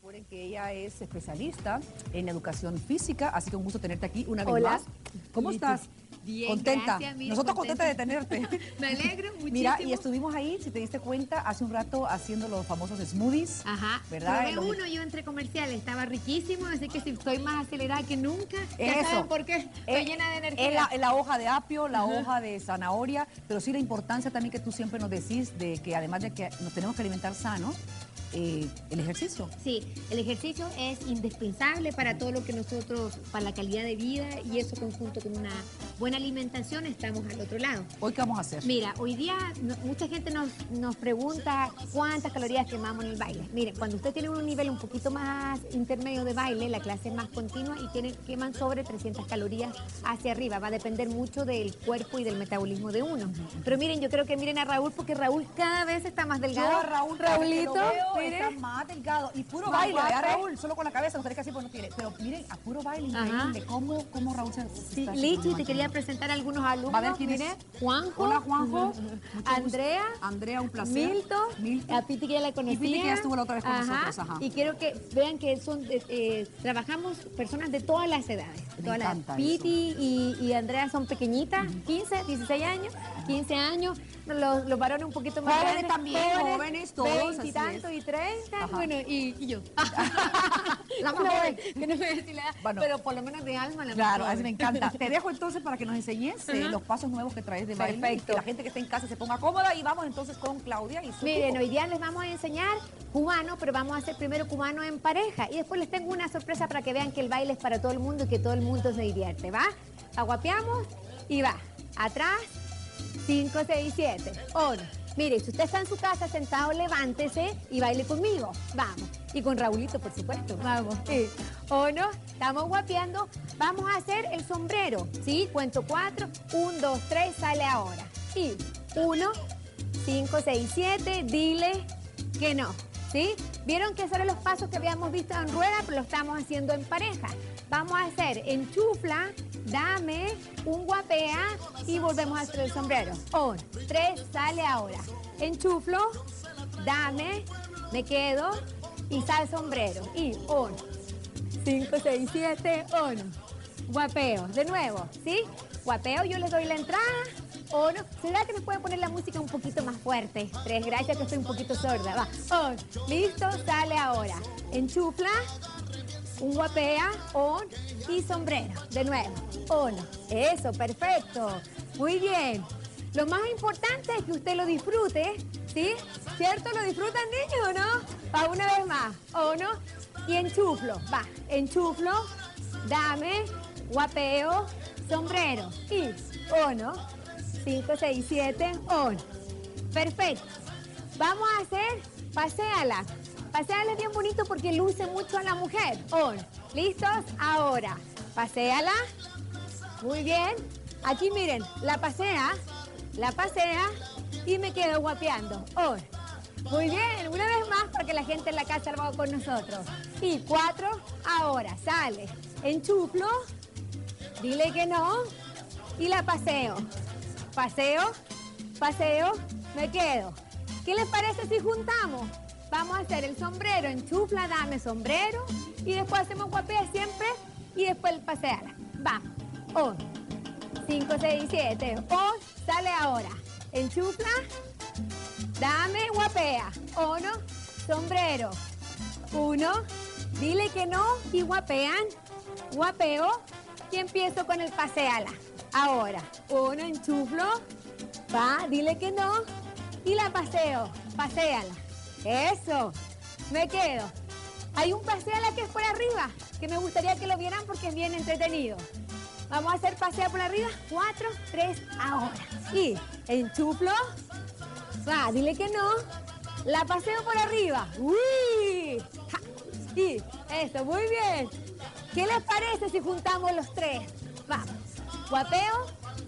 Recuerden que ella es especialista en educación física, así que un gusto tenerte aquí una vez Hola. más. ¿Cómo estás? Bien, contenta. gracias, mira, Nosotros contenta. de tenerte. Me alegro muchísimo. Mira, y estuvimos ahí, si te diste cuenta, hace un rato haciendo los famosos smoothies. Ajá. ¿Verdad? Probé uno yo entre comerciales, estaba riquísimo, así que si estoy más acelerada que nunca, ya Eso. saben por qué. Estoy Eh, llena de energía. Es la, es la hoja de apio, la hoja de zanahoria, pero sí la importancia también que tú siempre nos decís de que además de que nos tenemos que alimentar sano, eh, el ejercicio. Sí, el ejercicio es indispensable para todo lo que nosotros, para la calidad de vida y eso conjunto con una buena alimentación estamos al otro lado. Hoy, ¿qué vamos a hacer? Mira, hoy día no- mucha gente nos, nos pregunta cuántas calorías quemamos en el baile. Miren, cuando usted tiene un nivel un poquito más intermedio de baile, la clase es más continua y tiene, queman sobre 300 calorías hacia arriba. Va a depender mucho del cuerpo y del metabolismo de uno. Pero miren, yo creo que miren a Raúl porque Raúl cada vez está más delgado. Yo Raúl, Raulito, mire. está más delgado y puro baile, ¿verdad, guapo. Raúl? Solo con la cabeza, que así pues no tiene. Pero miren, a puro baile, Ajá. increíble. ¿Cómo, cómo Raúl se, Sí, Lichi, te quería presentar a algunos alumnos. A ver quién es. Mire, Juanjo. Hola, Juanjo. Andrea. Andrea, un placer. Milton, Milton. a Piti que ya la conocía. Piti que ya estuvo la otra vez con nosotros, ajá. Y quiero que vean que son de- eh, trabajamos personas de todas las edades. de Me todas las- Piti y, y Andrea son pequeñitas, 15, 16 años, 15 años. Los, los varones un poquito más Jóvenes grandes, también, jóvenes todos, 20 así y tanto y 30, Ajá. bueno, y, y yo. La más joven. que no me voy a decir la edad, Bueno. pero por lo menos de alma la Claro, así me encanta. Te dejo entonces para que nos enseñes eh, los pasos nuevos que traes de baile. Perfecto. Que la gente que está en casa se ponga cómoda y vamos entonces con Claudia y su Miren, hoy día les vamos a enseñar cubano, pero vamos a hacer primero cubano en pareja. Y después les tengo una sorpresa para que vean que el baile es para todo el mundo y que todo el mundo se divierte. ¿Va? Aguapeamos y va. Atrás, 5, 6, 7. 1. Mire, si usted está en su casa sentado, levántese y baile conmigo. Vamos. Y con Raulito, por supuesto. Vamos. Sí. Uno, estamos guapeando. Vamos a hacer el sombrero. ¿Sí? Cuento cuatro. Un, dos, tres, sale ahora. Y uno, 5, 6, 7, dile que no. ¿Sí? Vieron que esos eran los pasos que habíamos visto en rueda, pero lo estamos haciendo en pareja. Vamos a hacer enchufla, dame, un guapea y volvemos a hacer el sombrero. Un, tres, sale ahora. Enchuflo, dame, me quedo y sale sombrero. Y un, 5, 6, 7, 1. Guapeo. De nuevo, ¿sí? Guapeo, yo les doy la entrada. O no, ¿será que me pueden poner la música un poquito más fuerte? Tres, gracias que estoy un poquito sorda. Va, on, listo, sale ahora. Enchufla, un guapea, on y sombrero. De nuevo, on. Eso, perfecto. Muy bien. Lo más importante es que usted lo disfrute, ¿sí? ¿Cierto? ¿Lo disfrutan niños o no? Va una vez más, ¿o no? Y enchuflo, va, enchuflo, dame, guapeo, sombrero y, ¿o no? 5, 6, 7, 8. Perfecto. Vamos a hacer paséala. Paseala bien bonito porque luce mucho a la mujer. On. ¿Listos? Ahora. Paseala. Muy bien. Aquí miren, la pasea, ¿ah? la pasea ¿ah? y me quedo guapeando. On. Muy bien, una vez más para que la gente en la casa lo con nosotros. Y cuatro, ahora, sale. Enchuplo, dile que no y la paseo. Paseo, paseo, me quedo. ¿Qué les parece si juntamos? Vamos a hacer el sombrero, enchufla, dame sombrero y después hacemos guapea siempre y después el paseala. Vamos. Un, cinco, seis, siete. O sale ahora. Enchufla, dame guapea. Uno, sombrero. Uno, dile que no y guapean. Guapeo y empiezo con el paseala. Ahora, uno enchuflo, va, dile que no y la paseo. Paseala. Eso. Me quedo. Hay un paseala que es por arriba, que me gustaría que lo vieran porque es bien entretenido. Vamos a hacer pasea por arriba. Cuatro, tres, ahora. Y enchuflo. Va, dile que no. La paseo por arriba. ¡Uy! Y eso, muy bien. ¿Qué les parece si juntamos los tres? Vamos. Guapeo.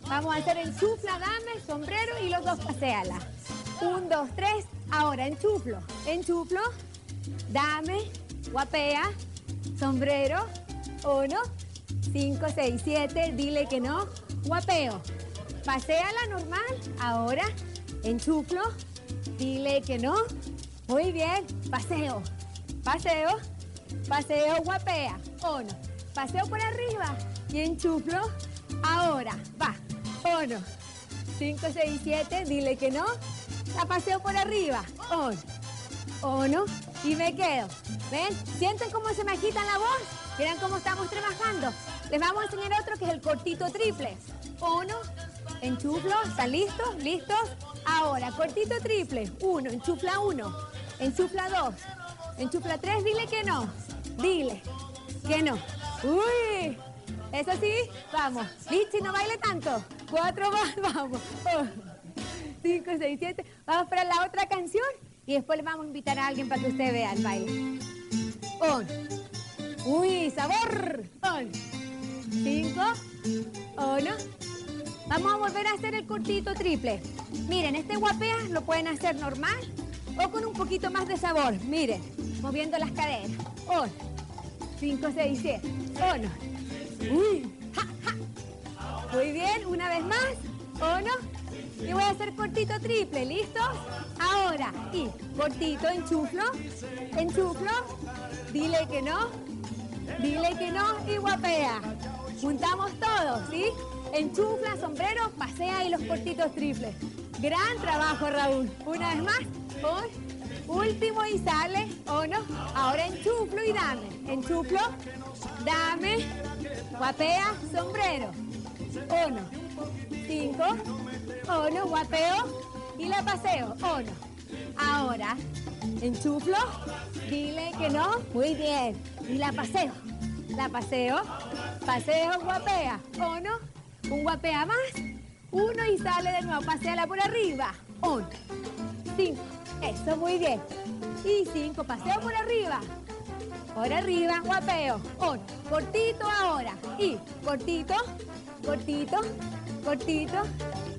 Vamos a hacer enchufla, dame, sombrero y los dos paseala. Un, dos, tres. Ahora enchuflo. Enchuflo. Dame. Guapea. Sombrero. Uno. Cinco, seis, siete. Dile que no. Guapeo. Paseala normal. Ahora. Enchuflo. Dile que no. Muy bien. Paseo. Paseo. paseo, guapea. Uno, paseo por arriba y enchuflo. Ahora, va. Uno, cinco, seis, siete, dile que no. La paseo por arriba. Uno, uno, y me quedo. ¿Ven? ¿Sienten cómo se me agita la voz? Miren cómo estamos trabajando. Les vamos a enseñar otro que es el cortito triple. Uno, enchuflo, ¿están listos? ¿Listos? Ahora, cortito triple. Uno, enchufla uno. Enchufla dos. Enchufla tres, dile que no. Dile que no. Uy, eso sí, vamos. Lichi, no baile tanto. Cuatro más, vamos. Cinco, seis, siete. Vamos para la otra canción y después le vamos a invitar a alguien para que usted vea el baile. Un. Uy, sabor. Un. Cinco. Uno. Vamos a volver a hacer el cortito triple. Miren, este guapea lo pueden hacer normal o con un poquito más de sabor. Miren, moviendo las caderas. Uno, cinco, seis, siete. Uno. Muy bien, una vez más. Uno. Y voy a hacer cortito triple, ¿listos? Ahora, y cortito, enchuflo, enchuflo, dile que no, dile que no y guapea. Juntamos todos, ¿sí? Enchufla, sombrero, pasea y los cortitos triples. Gran trabajo, Raúl. Una vez más, un último y sale, o no. Ahora enchuflo y dame. Enchuflo, dame, guapea, sombrero. Uno, cinco, uno, guapeo y la paseo. Uno. Ahora, enchuflo, dile que no. Muy bien. Y la paseo. La paseo, paseo, guapea. Uno, un guapea más. Uno y sale de nuevo. Paseala por arriba. Uno, cinco. Eso, muy bien. Y cinco, paseo por arriba. Por arriba, guapeo. Uno, cortito ahora. Y cortito, cortito, cortito.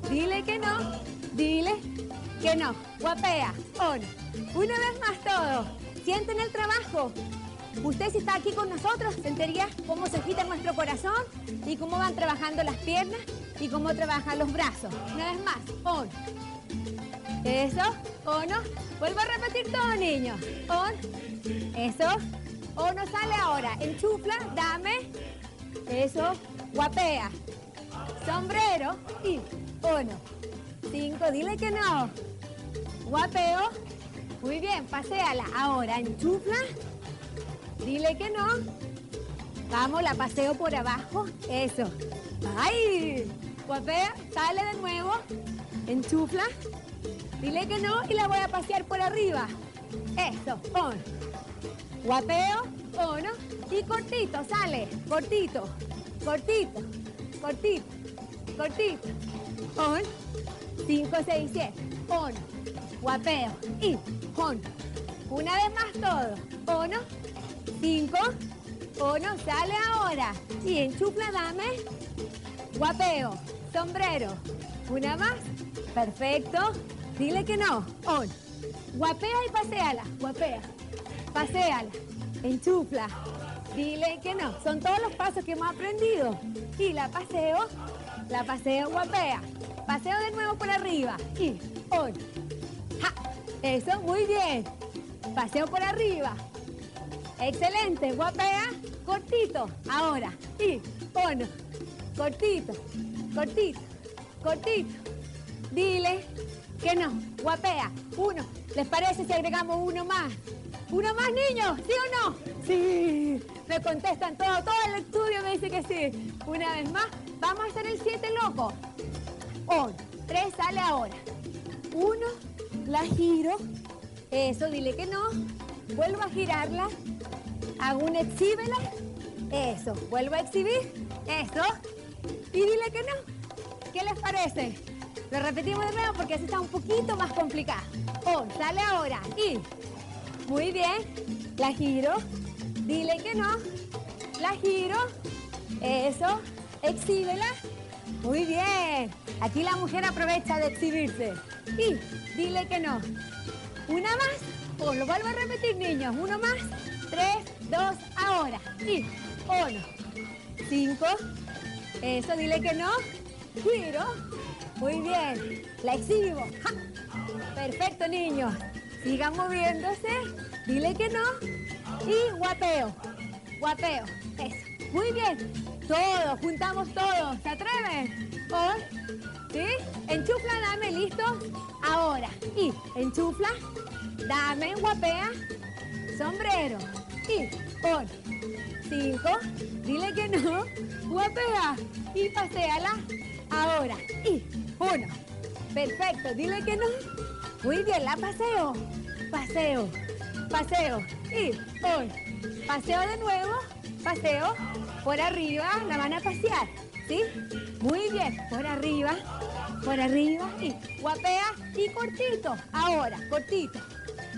Dile que no, dile que no. Guapea. Uno. Una vez más todo. Sienten el trabajo. Usted si está aquí con nosotros, sentiría cómo se agita nuestro corazón y cómo van trabajando las piernas y cómo trabajan los brazos. Una vez más. Uno. Eso. Uno. Vuelvo a repetir todo, niños. Un. Eso. Uno sale ahora. Enchufla. Dame. Eso. Guapea. Sombrero. Y uno. Cinco. Dile que no. Guapeo. Muy bien. Paseala. Ahora enchufla. Dile que no. Vamos, la paseo por abajo. Eso. ¡Ay! Guapea. Sale de nuevo. Enchufla. Dile que no y la voy a pasear por arriba. Eso. Guapeo, uno. Y cortito, sale. Cortito, cortito, cortito, cortito. Un, cinco, seis, siete. Uno. Guapeo. Y uno. Una vez más todo. Uno, cinco, uno. Sale ahora. Y enchufla, dame. Guapeo. Sombrero. Una más. Perfecto. Dile que no. On. Guapea y paseala. Guapea. Paseala. Enchufla. Dile que no. Son todos los pasos que hemos aprendido. Y la paseo. La paseo, guapea. Paseo de nuevo por arriba. Y on. Ja. Eso, muy bien. Paseo por arriba. Excelente. Guapea. Cortito. Ahora. Y on. Cortito. Cortito. Cortito. Dile que no. Guapea. Uno. ¿Les parece si agregamos uno más? ¿Uno más, niños? ¿Sí o no? Sí. Me contestan todo. Todo el estudio me dice que sí. Una vez más. Vamos a hacer el siete loco. Un. Tres sale ahora. Uno. La giro. Eso, dile que no. Vuelvo a girarla. Hago una exhíbela. Eso. Vuelvo a exhibir. Eso. Y dile que no. ¿Qué les parece? Lo repetimos de nuevo porque así está un poquito más complicado. Oh, sale ahora. Y, muy bien, la giro. Dile que no. La giro. Eso. Exhíbela. Muy bien. Aquí la mujer aprovecha de exhibirse. Y, dile que no. Una más. Oh, lo vuelvo a repetir, niños. Uno más. Tres, dos, ahora. Y, uno. Cinco. Eso, dile que no. Giro. Muy bien. La exhibo. Perfecto, niños. Sigan moviéndose. Dile que no. y guapeo. Guapeo. Eso. Muy bien. Todos, juntamos todos. ¿Se atreven? Un, ¿sí? Enchufla, dame, listo. Ahora. Y enchufla, dame, guapea, sombrero. Y pon. Cinco. Dile que no. Guapea. Y paséala. Ahora. Y uno. Perfecto. Dile que no. Muy bien, la paseo. Paseo. Paseo. Y pon. Paseo de nuevo. Paseo. Por arriba. La van a pasear. ¿Sí? Muy bien. Por arriba. Por arriba. Y guapea. Y cortito. Ahora. Cortito.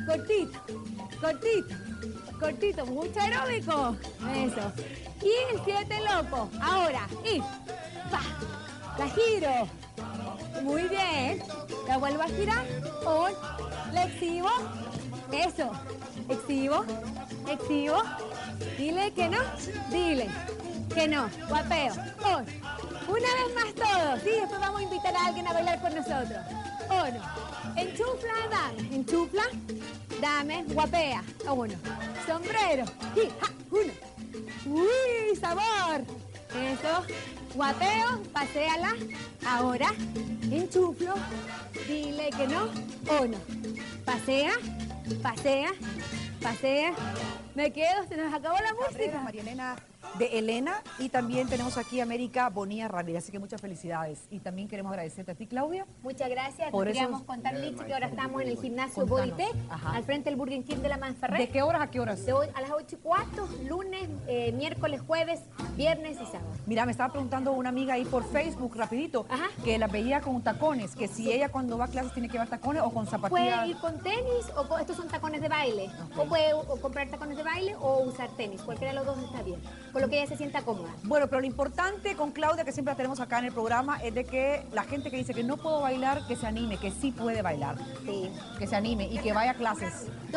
Cortito. Cortito. Cortito. Mucho aeróbico. Eso. Y el siete loco. Ahora. Y. Pa. La giro. Muy bien. La vuelvo a girar. Un. La exhibo. Eso. Exhibo. Exhibo. Dile que no. Dile que no. Guapeo. Un. Una vez más todos. Sí, después vamos a invitar a alguien a bailar con nosotros. Uno. Enchufla, dame. Enchufla. Dame. Guapea. Uno. Sombrero. Y. Ja. Uno. ¡Uy! ¡Sabor! Eso. Guapeo, paséala. Ahora, enchuflo. Dile que no. Uno. Pasea, pasea, pasea. Me quedo, se nos acabó la música. María Elena de Elena y también tenemos aquí a América Bonilla Ramírez, así que muchas felicidades. Y también queremos agradecerte a ti, Claudia. Muchas gracias. Por queríamos contar, Lichi, que ahora estamos en el gimnasio Ajá. al frente del Burger King de la Manfarré. ¿De qué horas a qué horas? De hoy a las 8 y cuarto, lunes, eh, miércoles, jueves, viernes y sábado. Mira, me estaba preguntando una amiga ahí por Facebook, rapidito, Ajá. que la veía con tacones, que si ella cuando va a clases tiene que llevar tacones o con Puede zapatillas. ir con tenis o con- estos son tacones de baile. O puede o comprar tacones de baile o usar tenis. Cualquiera de los dos está bien. Con lo que ella se sienta cómoda. Bueno, pero lo importante con Claudia, que siempre la tenemos acá en el programa, es de que la gente que dice que no puedo bailar, que se anime, que sí puede bailar, Sí. que se anime y que vaya a clases. De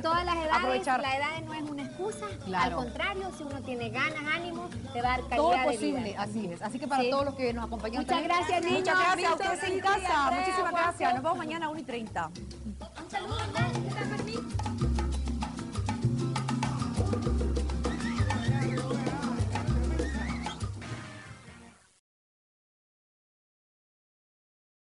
todas las edades, Aprovechar. la edad no es una excusa. Claro. Al contrario, si uno tiene ganas, ánimo, te va a dar calidad Todo de posible, vida. así es. Así que para Sí. todos los que nos acompañan. Muchas también, gracias, niños. Muchas gracias a ustedes en casa. Muchísimas gracias. Nos vemos mañana a 1 y 30. Un saludo.